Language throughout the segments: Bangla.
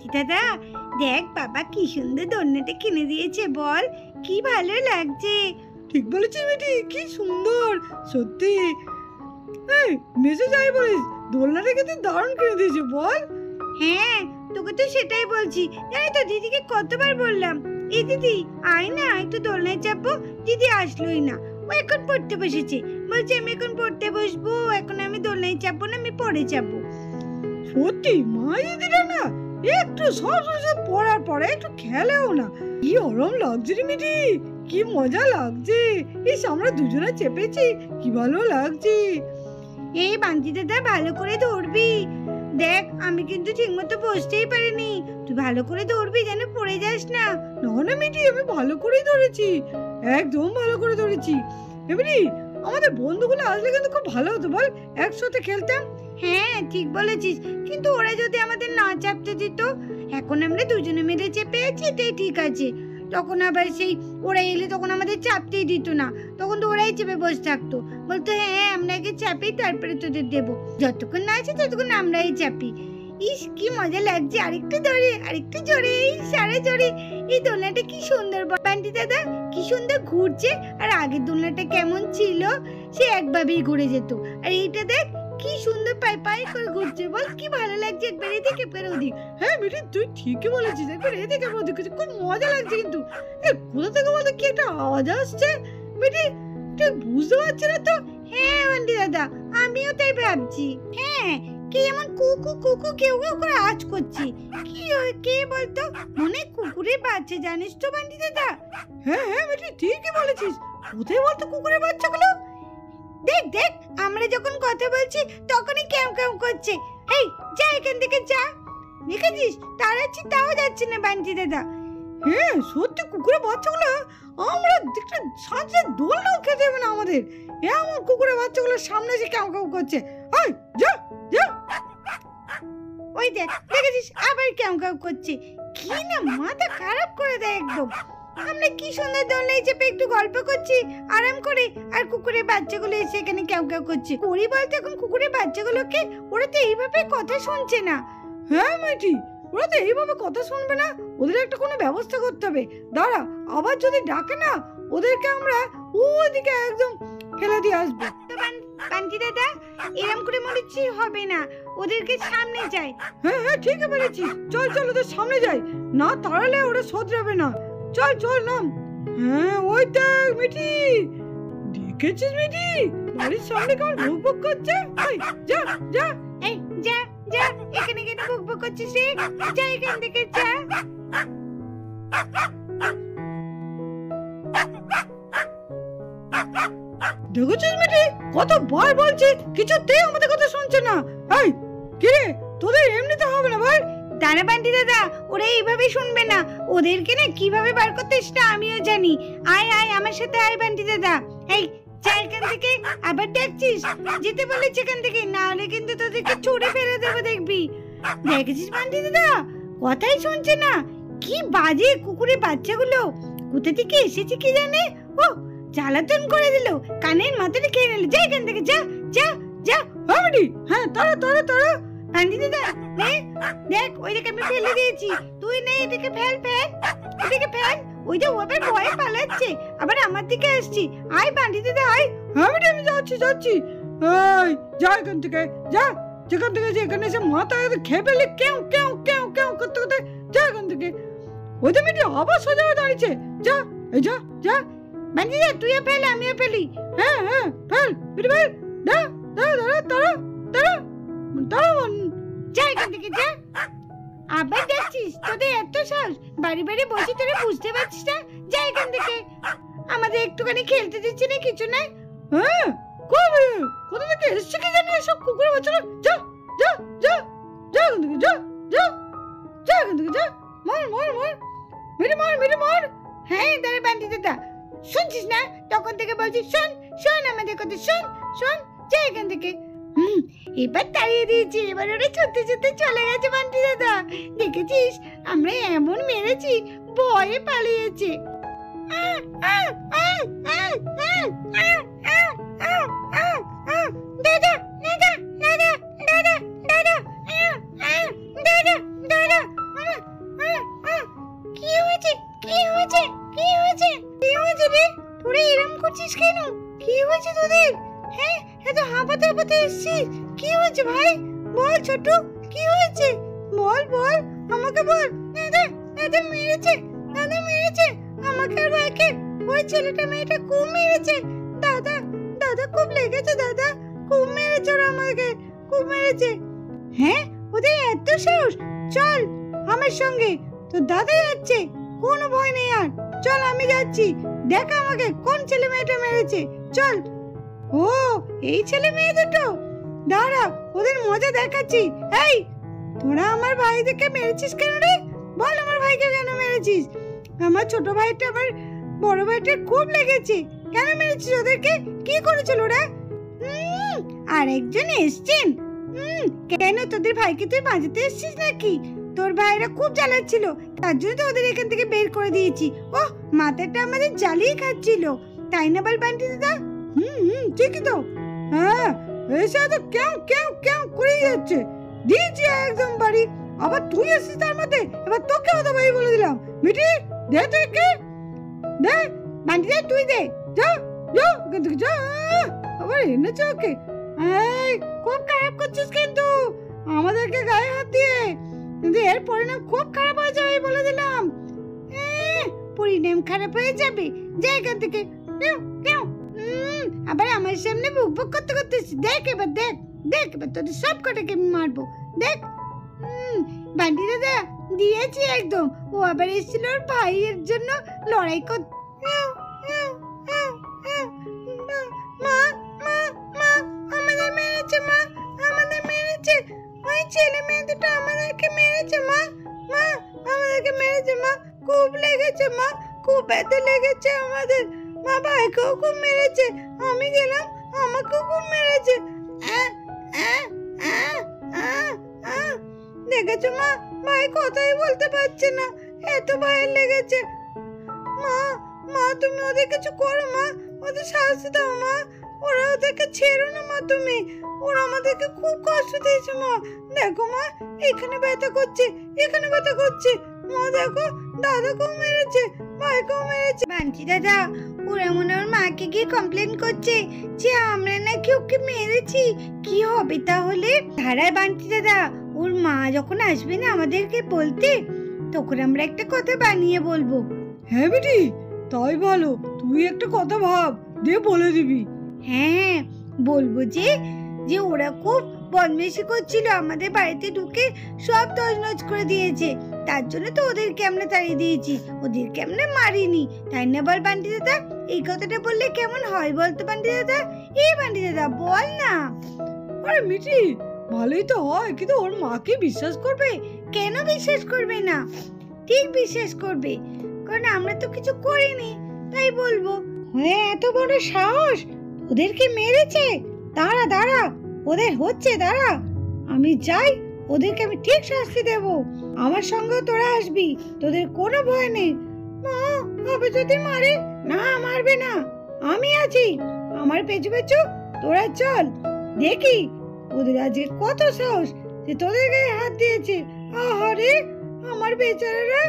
বান্টি দাদা দেখ বাবা কি সুন্দর দোলনাটা কিনে দিয়েছে বল কি ভালো লাগছে? ঠিক বলেছিস বেটি কি সুন্দর সত্যি। এই মেসে যাই বলিস দোলনাটা কিন্তু দারুণ কিনে দিয়েছে বল। হ্যাঁ তোকে তো সেটাই বলছি। জানি তো দিদিকে কতবার বললাম এই দিদি আয় না একটু দোলনায় চাপবো দিদি আসলোই না। ও এখন পড়তে বসেছে বলছে আমি এখন পড়তে বসবো এখন আমি দোলনায় চাপবো না আমি পরে চাপবো। সত্যি মা দিদিটা না একটু সব সব পড়ার পরে একটু খেলেও না। কি আরাম লাগছে মিটি কি মজা লাগছে। ইস আমরা দুজনে চেপেছি কি ভালো লাগছে। এই বান্টি দাদা ভালো করে ধরবি। দেখ আমি কিন্তু ঠিকমতো বসতেই পারিনি। তুই ভালো করে ধরবি যেন পড়ে যাস না। না না মিটি আমি ভালো করেই ধরেছি। একদম ভালো করে ধরেছি। এমনি আমাদের বন্ধুগুলো আসলে কিন্তু খুব ভালো হতো। বল একসাথে খেলতাম। হ্যাঁ ঠিক বলেছিস। কিন্তু ওরা যদি আমাদের না চাপতে দিত, এখন আমরা দুজনে মিলে চেপে আছি এটাই ঠিক আছে। তখন আবার সেই, ওরা এলে তখন আমাদের চাপতেই দিত না। তখন তো ওরাই চেপে বসে থাকতো। বলতো হ্যাঁ আমরা আগে চাপি, তারপরে তোদের দেবো। যতক্ষণ না আছে ততক্ষণ আমরাই চাপি। ইস, কি মজা লাগছে। আরেকটু ধরে, আরেকটু জোরে, এই সারা জোরে। এই দোলনাটা কি সুন্দর বান্টি দাদা, কি সুন্দর ঘুরছে। আর আগের দোলনাটা কেমন ছিল? সে একভাবেই ঘুরে যেত। আর এইটা দেখ কি সুন্দর পাই পাই করে ঘুরছে। বল, কি ভালো লাগছে একবার এদিকে একবার ওদিক। হ্যাঁ মিটি তুই ঠিকই বলেছিস। একবার এদিকে একবার ওদিকে খুব মজা লাগছে কিন্তু। এ, কোথা থেকে বলতো কি একটা আওয়াজ আসছে? মিটি ঠিক বুঝতে পারছি না তো? হ্যাঁ বান্টি দাদা, আমিও তাই ভাবছি। হ্যাঁ কে এমন কুকু কুকু কেউ কেউ করে আজ করছে। কি ওই, কে বলতো? মনে কুকুরের বাচ্চা, জানিস তো বান্টি দাদা? হ্যাঁ হ্যাঁ মিটি ঠিকই বলেছিস। কোথায় বলতো কুকুরের বাচ্চাগুলো? দেখ দেখ, আমরা যখন কথা বলছি, তখনই ক্যাম ক্যাম করছে। এই যা এখান থেকে, যা। দেখেছিস? তাড়াচ্ছি তাও যাচ্ছে না বান্টি দাদা। হ্যাঁ সত্যি কুকুরের বাচ্চাগুলো, আমরা একটা সাঁচে দোলনাও খেতে হবে না আমাদের। এমন কুকুরের বাচ্চাগুলো সামনে এসে কেমন কেমন করছে। আই যা যা। ওই দেখ, দেখেছিস? আবার কেমন কেমন করছে। কি না মাথা খারাপ করে দেয় একদম। আমরা কি সুন্দর দোলনায় চেপে একটু গল্প করছি? আরাম করে। আর কুকুরের বাচ্চাগুলো এসে এখানে কেউ কেউ করছে। করি বলতে এখন কুকুরের বাচ্চাগুলোকে ওরা তো এইভাবে কথা শুনছে না। হ্যাঁ মিটি ওরা তো এইভাবে কথা শুনবে না। ওদের একটা কোনো ব্যবস্থা করতে হবে। দাঁড়া আবার যদি ডাকে না ওদেরকে আমরা ওদিকে একদম ফেলে দিয়ে আসব। বান- দাদা এরম করে মনে হচ্ছে হবে না। ওদেরকে সামনে যাই। হ্যাঁ হ্যাঁ ঠিকই বলেছিস। চল চল ওদের সামনে যাই। না তাড়ালে ওরা শোধরাবে না। চল চল নাম। হ্যাঁ ওই দেখ মিটি দেখেছিস মিটি বাড়ির সামনে কেমন ভুক ভুক করছে? এই, যা যা। এই যা যা এখানে কেন বক করছিস রে? যা এখান থেকে যা। দেখেছিস মিটি কতবার বলছি কিছুতেই আমাদের কথা শুনছে না। এই কি রে? তোদের এমনিতে হবে না ভাই? দাঁড়া বান্টি দাদা ওরা এইভাবে শুনবে না। ওদেরকে না কীভাবে বার করতে সেটা আমিও জানি। আয় আয়, আমার সাথে আয় বান্টি দাদা এই যা এখান থেকে, আবার ডাকছিস? যেতে বলেছি এখান থেকে না হলে কিন্তু তোদেরকে ছুড়ে ফেলে দেবো দেখবি। দেখেছিস বান্টি দাদা কথাই শুনছে না। কি বাজে কুকুরের বাচ্চাগুলো। কোথা থেকে এসেছে কি জানে? ও, জ্বালাতন করে দিল। কানের মাথাটা খেয়ে নিল। যা এখান থেকে, যা যা যা। হ্যাঁ হ্যাঁ তোরা, তারা তারা। বান্টি দাদা নে দেখ ওই দিকে আমি ফেলে দিয়েছি। তুই নে, এদিকে ফেল ফেল, এদিকে ফেল। ওই যে ও আবার ভয়ে পালাচ্ছে। আবার আমার দিকে আসছি। আয়, বান্টি দিদা, আয়। মিটি আমি যাচ্ছি যাচ্ছি? এই, যা এখান থেকে, যা। যেখান থেকে যে এখানে এসে মাথা খেয়ে ফেলে কেউ কেউ কেউ কেউ করতে করতে যা এখান থেকে। ওই তো মিটি আবার সোজা হয়ে দাঁড়িয়েছে। যা, এই যা যা। বান্টি দিদা, তুইও ফেল, আমিও ফেলি। হ্যাঁ হ্যাঁ ফেল ফেল। দা দাঁড়া দাঁড়া দাঁড়া দাঁড়া। দাঁড়া যা এখান থেকে, যা। আবার যাচ্ছিস? তোদের এত সাহস। বাড়ি বাড়ি বসে তোরা বুঝতে পারছিস না? যা এখান থেকে। আমাদের একটুখানি খেলতে দিচ্ছে না, কিছু না। হ্যাঁ? কবে? কোথা থেকে এসছে কি জানি সব কুকুরের বাচ্চারা যা যা যা যা এখান থেকে, যা যা যা এখান থেকে, যা। মার মার মার। মেরে মার মেরে মার। হ্যাঁ দাঁড়া বান্টি দাদা শুনছিস না? তখন থেকে বলছিস শোন শোন আমাদের কথা, শোন শোন। যা এখান থেকে। হুম এবার তাড়িয়ে দিয়েছি এবার ওরা ছুটতে ছুটতে চলে গেছে বান্টি দাদা। দেখেছিস আমরা এমন মেরেছি ভয়ে পালিয়েছে। আহ, আহ, আহ, আহ, বল। দাদা দাদা মেরেছে দাদা মেরেছে। আমাকে আর ভাইকে ওই ছেলেটা মেয়েটা খুব মেরেছে। দাদা দাদা খুব লেগেছে, দাদা। খুব মেরেছে ওরা আমাকে, খুব মেরেছে। হ্যাঁ ওদের এত সাহস। চল আমার সঙ্গে তো দাদা যাচ্ছে। কোনো ভয় নেই আর। চল, আমি যাচ্ছি। দেখ আমাকে কোন ছেলে মেয়েটা মেরেছে। চল। ও, এই ছেলে মেয়ে দুটো? দাঁড়া, ওদের মজা দেখাচ্ছি। এই তোরা আমার ভাইদেরকে মেরেছিস কেন রে? বল আমার ভাইকে কেন মেরেছিস? আমার ছোট ভাইটা আমার বড় ভাইটার খুব লেগেছে। কেন মেরেছিস ওদেরকে? কি করেছিল ওরা? উম, আর একজন এসছেন। উম, কেন তোদের ভাইকে তুই বাঁচাতে এসছিস নাকি? তোর ভাইরা খুব জ্বালাচ্ছিল তার জন্য তো ওদের এখান থেকে বের করে দিয়েছি। ও মাথাটা আমাদের জ্বালিয়ে খাচ্ছিল। তাই না বল বান্টি দাদা? হুম হুম ঠিকই তো। হ্যাঁ এসে তো কেউ কেউ কেউ করে যাচ্ছে। দিয়েছি একদম বাড়ি। আবার তুই এসেছিস তার মধ্যে? এবার তোকে হতো ভাই বলে দিলাম। মিটি দে তুই কে দে বান্টি দা তুই দে। যা যা থেকে যা। আবার এনেছে ওকে। এই খুব খারাপ করছিস কিন্তু। আমাদেরকে গায়ে হাত দিয়ে। কিন্তু এর পরিণাম খুব খারাপ হয়ে যাবে বলে দিলাম। এহ, পরিণাম খারাপ হয়ে যাবে। যা এখান থেকে। আবার আমার সামনে বুক বুক করতে করতেছিস দেখ এবার দেখ। দেখ তোদের সব কটাকে আমি মারবো। দেখ। বান্টি দাদা, দিয়েছি একদম। ও আবার এসেছিল ওর ভাইয়ের জন্য লড়াই ওই ছেলে মেয়ে আমাদেরকে মেরেছে, মা মা, আমাদেরকে মেরেছে, মা। খুব লেগেছে, মা, খুব ব্যথা লেগেছে আমাদের। মা, ভাইকেও খুব মেরেছে। আমি গেলাম, আমাকেও খুব মেরেছে। আহ। দেখেছ মা? ভাই কথাই বলতে পারছে না। এত ভয়ের লেগেছে। মা মা, তুমি ওদের কিছু করো মা। ওদের শাস্তি দাও মা। ওরা ওদেরকে ছেড়ো না মা তুমি। ওরা আমাদেরকে খুব কষ্ট দিয়েছে মা। দেখো মা, এখানে ব্যথা করছে, এখানে ব্যথা করছে। মা, দেখো, দাদাকেও মেরেছে, ভাইকেও মেরেছে। বাঞ্চি দাদা ওরা মনে ওর মাকে গিয়ে কমপ্লেন করছে যে আমরা নাকি ওকে মেরেছি। কি হবে তাহলে? ধারায় বাঞ্চি দাদা ওর মা যখন আসবে না আমাদেরকে বলতে তখন আমরা একটা কথা বানিয়ে বলব। হ্যাঁ বেটি তাই ভালো তুই একটা কথা ভাব দিয়ে বলে দিবি। হ্যাঁ বলব যে যে ওরা খুব বদমেশি করছিল আমাদের বাড়িতে ঢুকে সব তছনছ করে দিয়েছে। তার জন্য তো ওদেরকে আমরা তাড়িয়ে দিয়েছি? ওদেরকে আমরা মারিনি? তাই না বল বান্টি দাদা? এই কথাটা বললে কেমন হয় বলতো বান্টি দাদা? এই বান্টি দাদা বল না। আরে মিটি ভালোই তো হয় কিন্তু ওর মাকে বিশ্বাস করবে? কেন বিশ্বাস করবে না? ঠিক বিশ্বাস করবে কারণ আমরা তো কিছু করিনি তাই বলব। হ্যাঁ এত বড় সাহস ওদেরকে মেরেছে? দাঁড়া দাঁড়া ওদের হচ্ছে দাঁড়া। আমি যাই ওদেরকে আমি ঠিক শাস্তি দেব। আমার সঙ্গে তোরা আসবি, তোদের কোনো ভয় নেই। মা, হবে যদি মারে? না, মারবে না। আমি আছি। আমার পেছু পেছু তোরা চল। দেখি, ওদের আজকে কত সাহস যে তোদের গায়ে হাত দিয়েছে। আহারে আমার বেচারারা।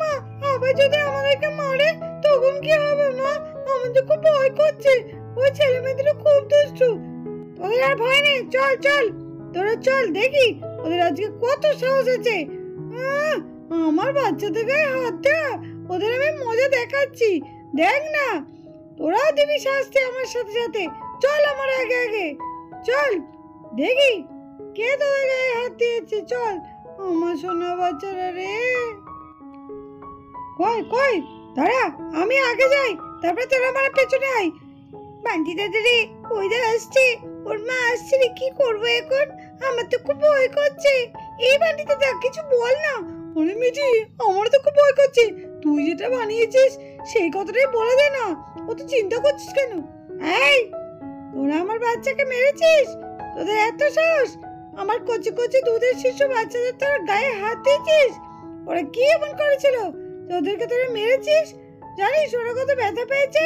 মা, আবার যদি আমাদেরকে মারে, তখন কি হবে মা? আমাদের খুব ভয় করছে। ওই ছেলে মেয়েদের খুব দুষ্টু। তোদের আর ভয় নেই। চল চল। তোরা চল, দেখি ওদের আজকে কত সাহস আছে? আমার বাচ্চাদের গায়ে হাত ওদের আমি মজা দেখাচ্ছি। দেখ না, তোরাও দিবি শাস্তি আমার সাথে সাথে। চল আমার আগে আগে। চল। দেখি, কে তোদের গায়ে হাত দিয়েছে? চল। আমার সোনা বাচ্চারা রে। কই কই, দাঁড়া, আমি আগে যাই। তারপরে তোরা আমার পেছনে আয়। বান্টি দাদা রে ওই দা আসছে, ওর মা আসছে রে, কি করব এখন? আমার তো খুব ভয় করছে। এই বান্টি দাদা কিছু বল না। ওরে মিটি আমার তো খুব ভয় করছে। তুই যেটা বানিয়েছিস, সেই কথাটাই বলে দে না। অত চিন্তা করছিস কেন? এই, তোরা আমার বাচ্চাকে মেরেছিস? তোদের এত সাহস? আমার কচি কচি দুধের শিশু বাচ্চাদের তোরা গায়ে হাত দিয়েছিস? ওরা কি এমন করেছিল? তোদেরকে তোরা মেরেছিস? জানিস, ওরা কত ব্যথা পেয়েছে?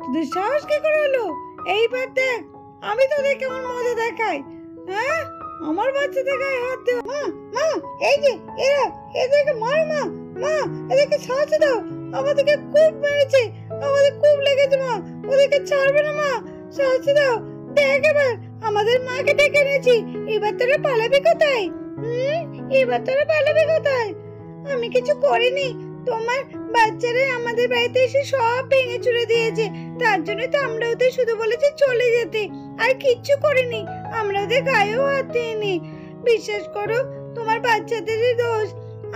তোদের সাহস কি করে হলো? এইবার দেখ, আমি তোদের কেমন মজা দেখাই হ্যাঁ? আমার বাচ্চাদের গায়ে হাত দে মা মা, এই যে, এরা, এদেরকে মার, মা মা, এদেরকে সাহায্য দাও। আমাদেরকে খুব মেরেছে, আমাদের খুব লেগেছে, মা। ওদেরকে ছাড়বে না, মা। সাহায্য দাও। দেখ এবার, আমাদের মাকে ডেকে এনেছি। এবার তোরা পালাবি কোথায়? হুম? এবার তোরা পালাবি কোথায়? আমি কিছু করিনি। তোমার বাচ্চারা আমাদের বাড়িতে এসে সব ভেঙে চুরে দিয়েছে। তার জন্য তো আমরা ওদের শুধু বলেছি চলে যেতে। আর কিচ্ছু করিনি। আমরা ওদের গায়েও হাত দিইনি। বিশ্বাস করো, তোমার বাচ্চাদেরই দোষ,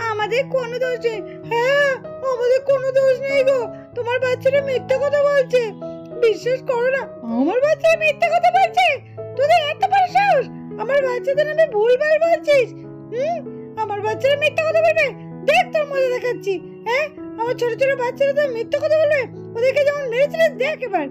আমাদের কোনো দোষ নেই। হ্যাঁ আমাদের কোনো দোষ নেই গো। তোমার বাচ্চারা মিথ্যা কথা বলছে। বিশ্বাস করো না, আমার বাচ্চারা মিথ্যা কথা বলছে। তোদের এত বড় আমার বাচ্চাদের নামে ভুলভাল বলছিস। হুম? আমার বাচ্চারা মিথ্যা কথা বলবে? দেখ তোর মজা দেখাচ্ছি। হ্যাঁ? আমার ছোট ছোট বাচ্চারা তো মিথ্যা কথা বলবে? ওদেরকে যেমন মেরেছিলিস, দেখ এবার।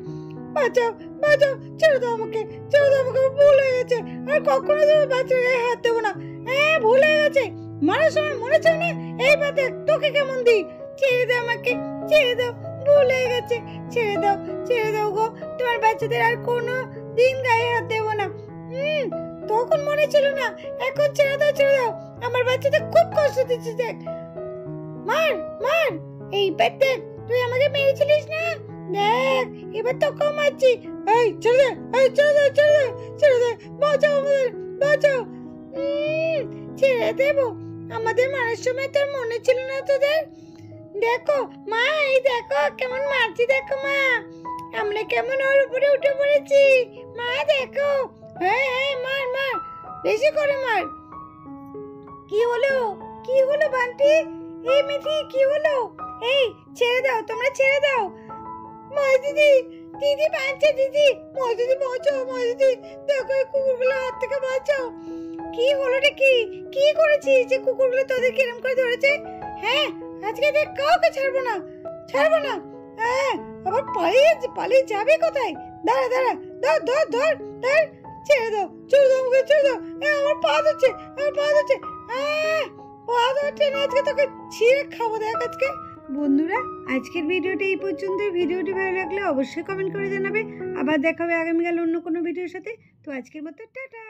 বাঁচাও বাঁচাও, ছেড়ে দাও আমাকে, ছেড়ে দাও আমাকে ভুল হয়ে গেছে। আর কখনো তোমার বাচ্চার গায়ে হাত দেবো না। হ্যাঁ ভুল হয়ে গেছে। মারার সময় মনে ছিল না এইবার দেখ তোকে কেমন দিই? ছেড়ে দাও আমাকে, ছেড়ে দাও, ভুল হয়ে গেছে। ছেড়ে দাও ছেড়ে দাও গো, তোমার বাচ্চাদের আর কোনো দিন গায়ে হাত দেবো না। হুম, তখন মনে ছিল না, এখন ছেড়ে দাও ছেড়ে দাও। আমার বাচ্চাদের খুব কষ্ট দিচ্ছে দেখ। মার মার এইবার দেখ তুই আমাকে মেরেছিলিস না? দেখ এবার তোকেও মারছি এই, ছেড়ে দে, এই, ছেড়ে দে ছেড়ে দে ছেড়ে দে, বাঁচাও আমাদের, বাঁচাও। ছেড়ে দেবো। আমাদের মারার সময় তোর মনে ছিল না তোদের? দেখো, মা, এই দেখো, কেমন মারছি, দেখো মা। আমরা কেমন ওর উপরে উঠে পড়েছি। মা, দেখো। হ্যাঁ হ্যাঁ মার মার, বেশি করে মার। কি হলো? কি হলো বান্টি? এই মিঠি কি হলো? এই, ছেড়ে দাও, তোমরা ছেড়ে দাও। দিদি দিদি বাঁচছে দিদি। মা দিদি বাঁচাও দিদি। দেখো এই কুকুরগুলো হাত থেকে বাঁচাও। কি হলো রে কি? কি করেছিস? যে কুকুরগুলো তোদের কিরম করে ধরেছে? হ্যাঁ আজকে দেখ কাউকে ছাড়বো না ছাড়বো না। হ্যাঁ আবার পালিয়ে পালিয়ে যাবে কোথায়? দাঁড়া দাঁড়া ধর ধর ধর ধর। ছেড়ে দাও ছেড়ে দাও আমাকে ছেড়ে দাও। এ, আমার পা ধরছে আমার পা ধরছে। হ্যাঁ পা ধরছে না আজকে তোকে ছিঁড়ে খাব দেখ আজকে। বন্ধুরা, আজকের ভিডিওটা এই পর্যন্ত ভিডিওটি ভালো লাগলে অবশ্যই কমেন্ট করে জানাবে। আবার দেখা হবে আগামীকাল অন্য কোনো ভিডিওর সাথে। তো আজকের মতো, টাটা!